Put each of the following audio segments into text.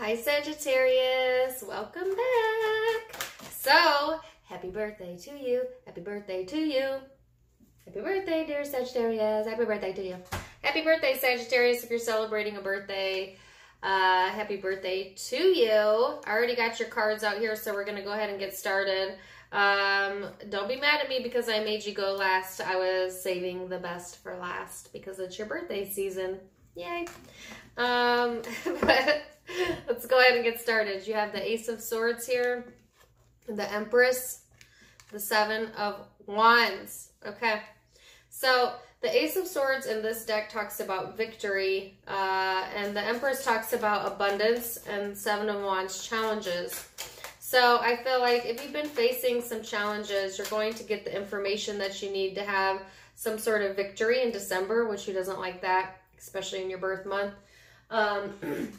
Hi Sagittarius, welcome back. So, happy birthday to you, happy birthday to you. Happy birthday, dear Sagittarius, happy birthday to you. Happy birthday, Sagittarius, if you're celebrating a birthday. Uh, happy birthday to you. I already got your cards out here, so we're going to go ahead and get started. Um, don't be mad at me because I made you go last. I was saving the best for last because it's your birthday season. Yay. Um, but go ahead and get started. You have the Ace of Swords here, the Empress, the Seven of Wands. Okay. So the Ace of Swords in this deck talks about victory, uh, and the Empress talks about abundance, and Seven of Wands challenges. So I feel like if you've been facing some challenges, you're going to get the information that you need to have some sort of victory in December, which who doesn't like that, especially in your birth month. Um,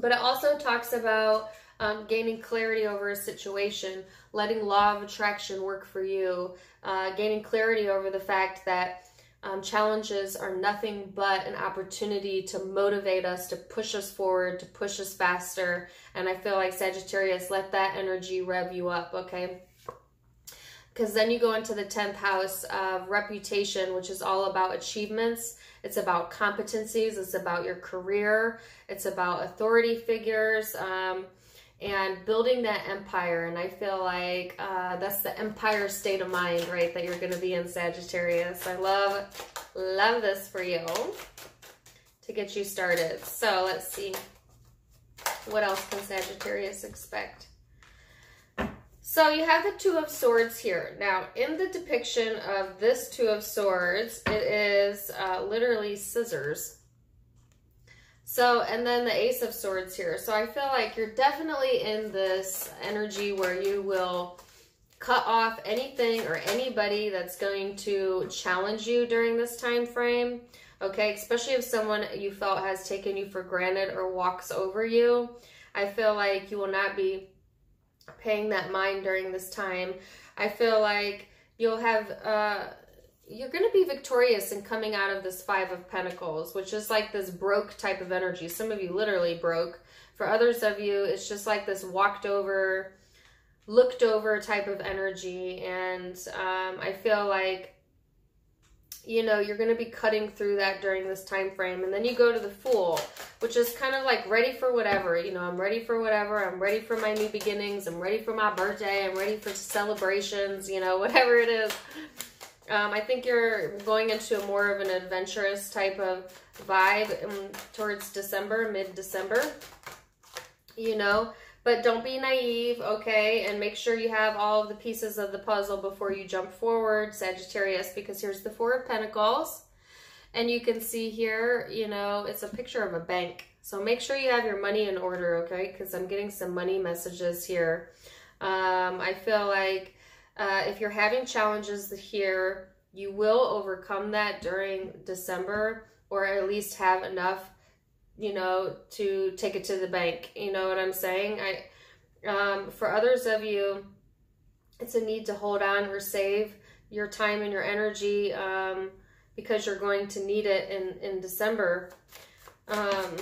but it also talks about um, gaining clarity over a situation, letting law of attraction work for you, uh, gaining clarity over the fact that um, challenges are nothing but an opportunity to motivate us, to push us forward, to push us faster. And I feel like Sagittarius, let that energy rev you up, okay? Because then you go into the 10th house of reputation, which is all about achievements. It's about competencies. It's about your career. It's about authority figures. Um, and building that empire. And I feel like uh, that's the empire state of mind, right, that you're going to be in Sagittarius. I love, love this for you to get you started. So let's see. What else can Sagittarius expect? So you have the Two of Swords here. Now, in the depiction of this Two of Swords, it is uh, literally scissors. So, and then the Ace of Swords here. So I feel like you're definitely in this energy where you will cut off anything or anybody that's going to challenge you during this time frame. Okay, especially if someone you felt has taken you for granted or walks over you. I feel like you will not be paying that mind during this time. I feel like you'll have uh you're going to be victorious in coming out of this five of pentacles which is like this broke type of energy some of you literally broke for others of you it's just like this walked over looked over type of energy and um, i feel like you know you're going to be cutting through that during this time frame and then you go to the fool which is kind of like ready for whatever you know i'm ready for whatever i'm ready for my new beginnings i'm ready for my birthday i'm ready for celebrations you know whatever it is. Um, I think you're going into a more of an adventurous type of vibe um, towards December, mid-December, you know, but don't be naive, okay? And make sure you have all of the pieces of the puzzle before you jump forward, Sagittarius, because here's the Four of Pentacles. And you can see here, you know, it's a picture of a bank. So make sure you have your money in order, okay? Because I'm getting some money messages here. Um, I feel like uh, if you're having challenges here, you will overcome that during December or at least have enough, you know, to take it to the bank. You know what I'm saying? I, um, for others of you, it's a need to hold on or save your time and your energy um, because you're going to need it in, in December. Um,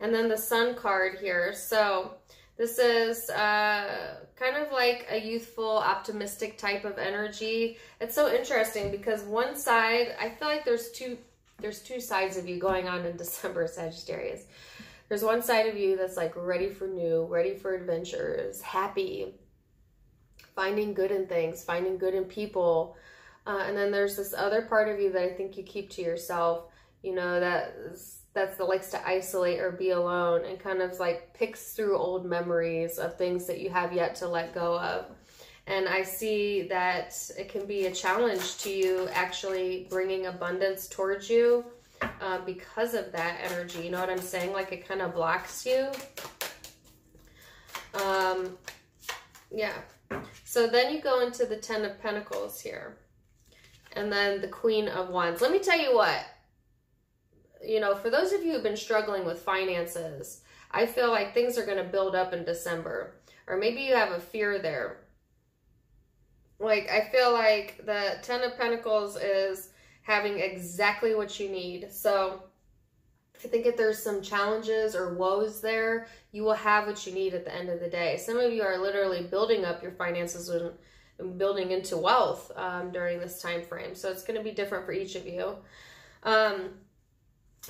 and then the sun card here. So this is uh, kind of like a youthful, optimistic type of energy. It's so interesting because one side, I feel like there's two there's two sides of you going on in December, Sagittarius. There's one side of you that's like ready for new, ready for adventures, happy, finding good in things, finding good in people. Uh, and then there's this other part of you that I think you keep to yourself, you know, that that's the likes to isolate or be alone and kind of like picks through old memories of things that you have yet to let go of. And I see that it can be a challenge to you actually bringing abundance towards you uh, because of that energy. You know what I'm saying? Like it kind of blocks you. Um, yeah. So then you go into the Ten of Pentacles here. And then the Queen of Wands. Let me tell you what you know, for those of you who've been struggling with finances, I feel like things are going to build up in December. Or maybe you have a fear there. Like, I feel like the Ten of Pentacles is having exactly what you need. So, I think if there's some challenges or woes there, you will have what you need at the end of the day. Some of you are literally building up your finances and building into wealth um, during this time frame. So it's going to be different for each of you. Um,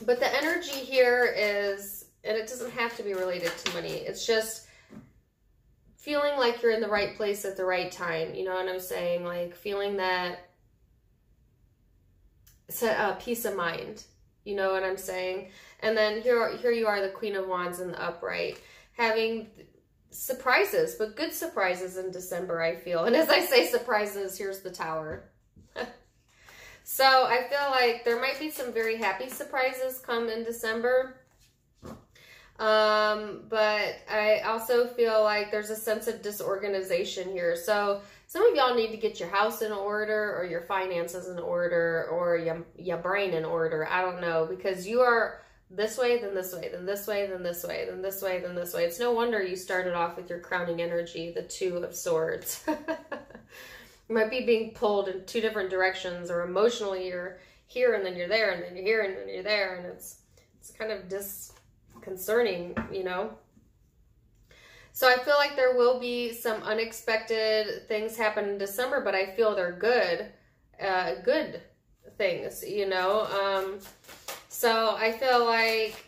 but the energy here is, and it doesn't have to be related to money. It's just feeling like you're in the right place at the right time. You know what I'm saying? Like feeling that a peace of mind. You know what I'm saying? And then here, here you are, the Queen of Wands in the upright, having surprises, but good surprises in December, I feel. And as I say surprises, here's the tower. so I feel like there might be some very happy surprises come in December. Um, but I also feel like there's a sense of disorganization here. So some of y'all need to get your house in order or your finances in order or your, your brain in order. I don't know because you are this way, then this way, then this way, then this way, then this way, then this way. It's no wonder you started off with your crowning energy, the two of swords. you might be being pulled in two different directions or emotionally you're here and then you're there and then you're here and then you're there and it's it's kind of disconcerting, you know. So I feel like there will be some unexpected things happen in December, but I feel they're good, uh, good things, you know. Um, so I feel like,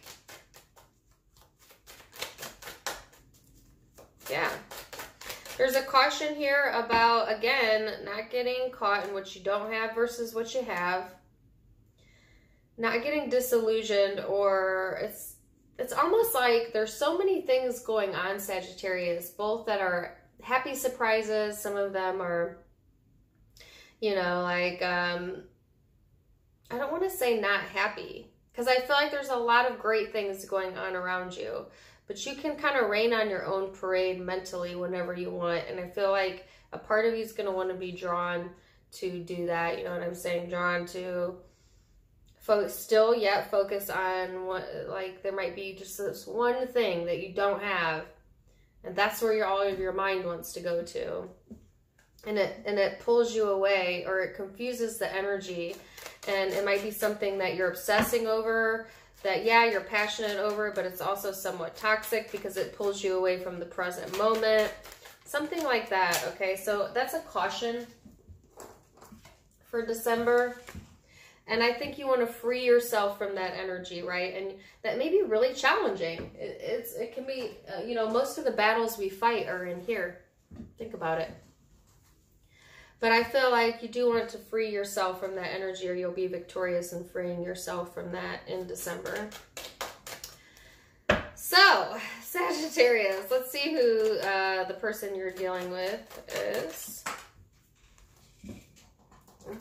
yeah. There's a caution here about, again, not getting caught in what you don't have versus what you have. Not getting disillusioned or it's it's almost like there's so many things going on, Sagittarius, both that are happy surprises. Some of them are, you know, like, um, I don't want to say not happy because I feel like there's a lot of great things going on around you, but you can kind of rain on your own parade mentally whenever you want. And I feel like a part of you is going to want to be drawn to do that. You know what I'm saying? Drawn to fo- still yet focus on what, like, there might be just this one thing that you don't have. And that's where your, all of your mind wants to go to. And it, and it pulls you away or it confuses the energy and it might be something that you're obsessing over that yeah you're passionate over but it's also somewhat toxic because it pulls you away from the present moment something like that okay so that's a caution for december and i think you want to free yourself from that energy right and that may be really challenging it, it's it can be uh, you know most of the battles we fight are in here think about it but I feel like you do want to free yourself from that energy or you'll be victorious in freeing yourself from that in December. So, Sagittarius, let's see who uh, the person you're dealing with is.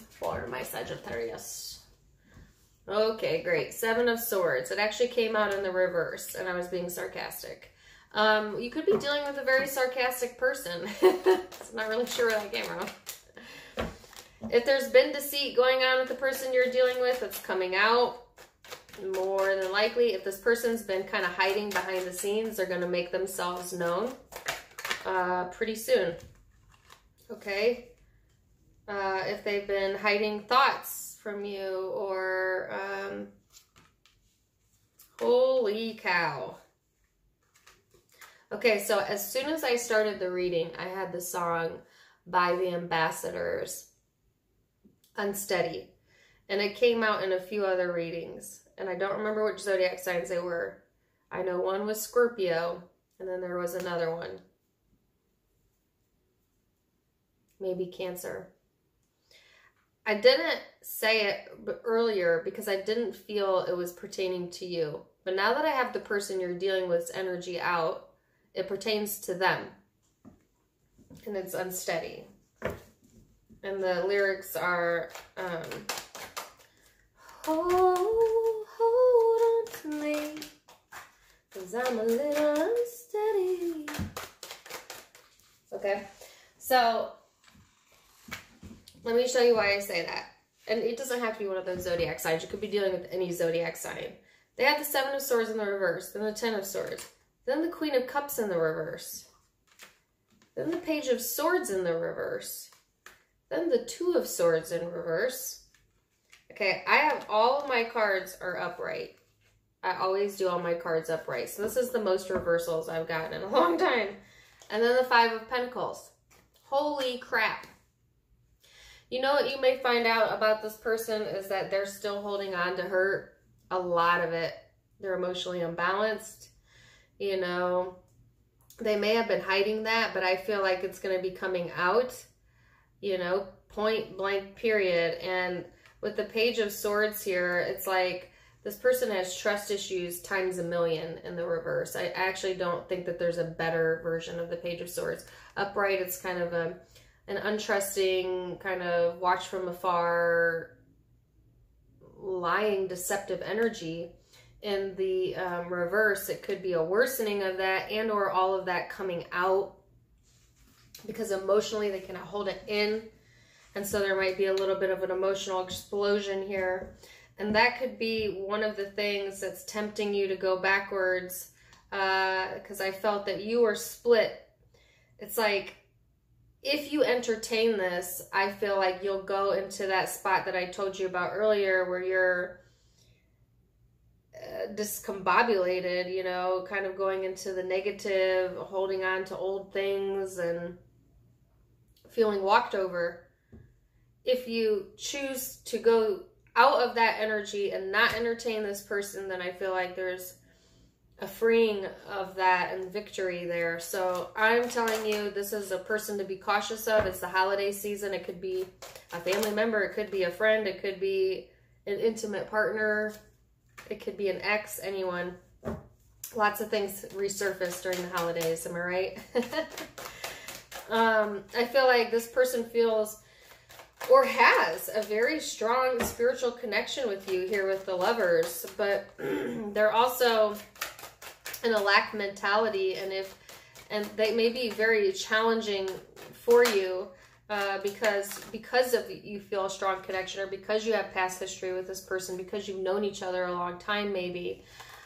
For my Sagittarius. Okay, great. Seven of Swords. It actually came out in the reverse, and I was being sarcastic. Um, you could be dealing with a very sarcastic person. I'm not really sure where that came from. If there's been deceit going on with the person you're dealing with, it's coming out more than likely. If this person's been kind of hiding behind the scenes, they're going to make themselves known uh, pretty soon. Okay? Uh, if they've been hiding thoughts from you or... Um, holy cow. Okay, so as soon as I started the reading, I had the song by the Ambassadors unsteady. And it came out in a few other readings. And I don't remember which zodiac signs they were. I know one was Scorpio, and then there was another one. Maybe Cancer. I didn't say it earlier because I didn't feel it was pertaining to you. But now that I have the person you're dealing with's energy out, it pertains to them. And it's unsteady. And the lyrics are, um, hold, hold on to me, cause I'm a little unsteady. Okay, so let me show you why I say that. And it doesn't have to be one of those zodiac signs. You could be dealing with any zodiac sign. They had the Seven of Swords in the reverse, then the Ten of Swords, then the Queen of Cups in the reverse, then the Page of Swords in the reverse, then the Two of Swords in reverse. Okay, I have all of my cards are upright. I always do all my cards upright. So this is the most reversals I've gotten in a long time. And then the Five of Pentacles. Holy crap. You know what you may find out about this person is that they're still holding on to hurt. A lot of it. They're emotionally unbalanced. You know, they may have been hiding that, but I feel like it's going to be coming out, you know, point blank period. And with the Page of Swords here, it's like this person has trust issues times a million in the reverse. I actually don't think that there's a better version of the Page of Swords. Upright, it's kind of a an untrusting, kind of watch from afar, lying, deceptive energy. In the um, reverse, it could be a worsening of that and or all of that coming out because emotionally they cannot hold it in. And so there might be a little bit of an emotional explosion here. And that could be one of the things that's tempting you to go backwards because uh, I felt that you were split. It's like if you entertain this, I feel like you'll go into that spot that I told you about earlier where you're uh, discombobulated, you know, kind of going into the negative, holding on to old things and feeling walked over. If you choose to go out of that energy and not entertain this person, then I feel like there's a freeing of that and victory there. So I'm telling you, this is a person to be cautious of. It's the holiday season. It could be a family member. It could be a friend. It could be an intimate partner. It could be an ex, anyone. Lots of things resurface during the holidays. Am I right? um, I feel like this person feels or has a very strong spiritual connection with you here with the lovers, but they're also a lack mentality and if and they may be very challenging for you uh, because because of you feel a strong connection or because you have past history with this person because you've known each other a long time maybe.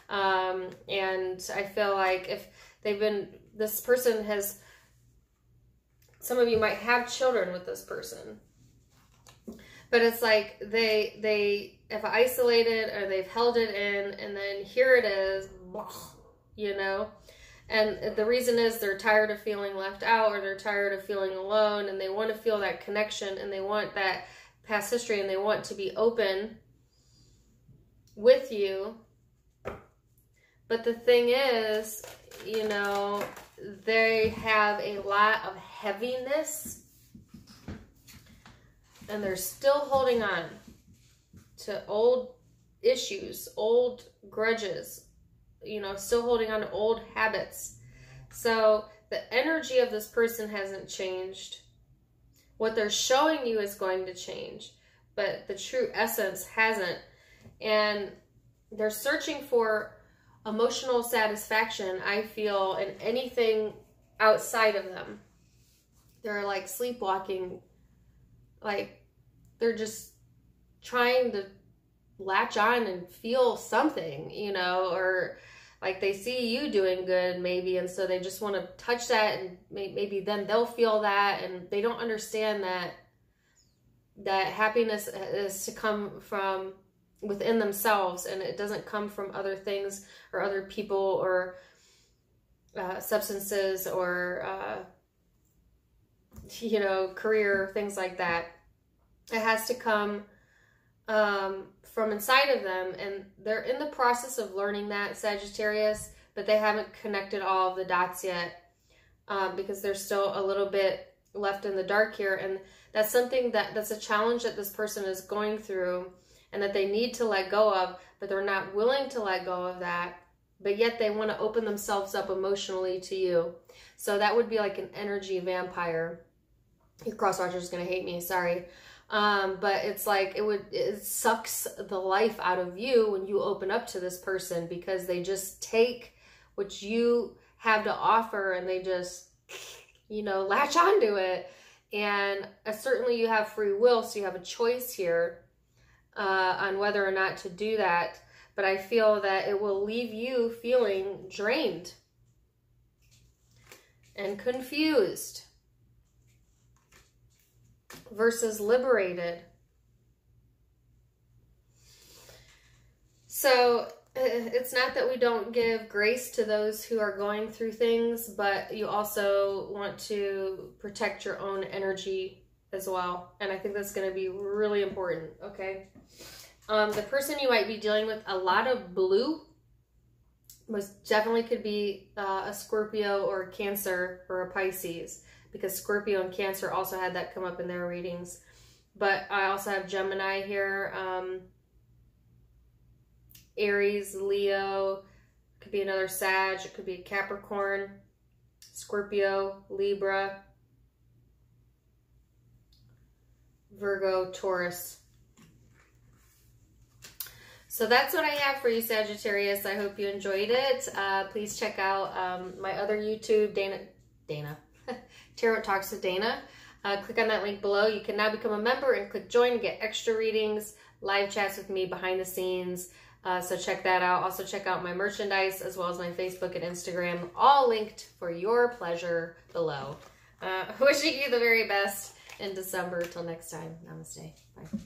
Um, and I feel like if they've been this person has some of you might have children with this person. But it's like they they have isolated or they've held it in and then here it is you know? And the reason is they're tired of feeling left out or they're tired of feeling alone and they want to feel that connection and they want that past history and they want to be open with you. But the thing is, you know, they have a lot of heaviness and they're still holding on to old issues, old grudges, you know, still holding on to old habits. So the energy of this person hasn't changed. What they're showing you is going to change, but the true essence hasn't. And they're searching for emotional satisfaction, I feel, in anything outside of them. They're like sleepwalking, like they're just trying to latch on and feel something, you know, or like they see you doing good maybe and so they just want to touch that and maybe then they'll feel that and they don't understand that that happiness is to come from within themselves and it doesn't come from other things or other people or uh, substances or uh, you know career things like that. It has to come um, from inside of them and they're in the process of learning that Sagittarius but they haven't connected all of the dots yet um, because they're still a little bit left in the dark here. And that's something that that's a challenge that this person is going through and that they need to let go of but they're not willing to let go of that but yet they want to open themselves up emotionally to you. So that would be like an energy vampire. Your cross watcher is going to hate me sorry um, but it's like it would it sucks the life out of you when you open up to this person because they just take what you have to offer and they just you know latch onto it. And uh, certainly you have free will so you have a choice here uh, on whether or not to do that. But i feel that it will leave you feeling drained and confused versus liberated. So it's not that we don't give grace to those who are going through things, but you also want to protect your own energy as well. And I think that's going to be really important, okay? Um, the person you might be dealing with a lot of blue most definitely could be uh, a Scorpio or a Cancer or a Pisces because Scorpio and Cancer also had that come up in their readings. But I also have Gemini here. Um, Aries, Leo, could be another Sag, it could be Capricorn, Scorpio, Libra, Virgo, Taurus. So that's what I have for you, Sagittarius. I hope you enjoyed it. Uh, please check out um, my other YouTube, Dana, Dana, Tarot Talks with Dana. Uh, click on that link below. You can now become a member and click join and get extra readings, live chats with me behind the scenes. Uh, so check that out. Also check out my merchandise as well as my Facebook and Instagram, all linked for your pleasure below. Uh, wishing you the very best in December. Till next time, namaste. Bye.